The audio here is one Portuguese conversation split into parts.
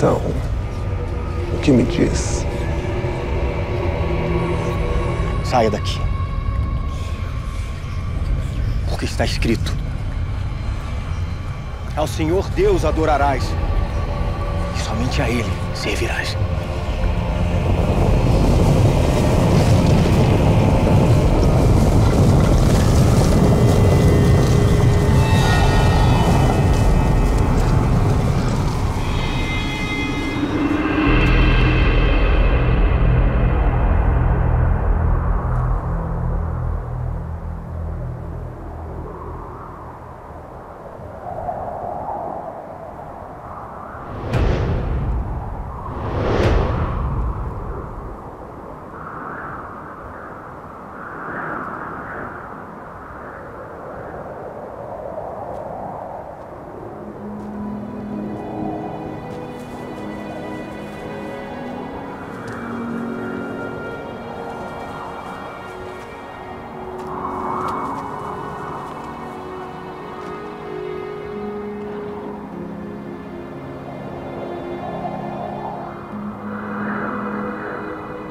Então, o que me diz? Saia daqui. Porque está escrito: Ao Senhor Deus adorarás, e somente a Ele servirás.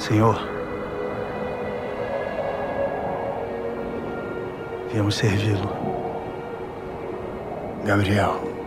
Senhor, viemos servi-lo. Gabriel.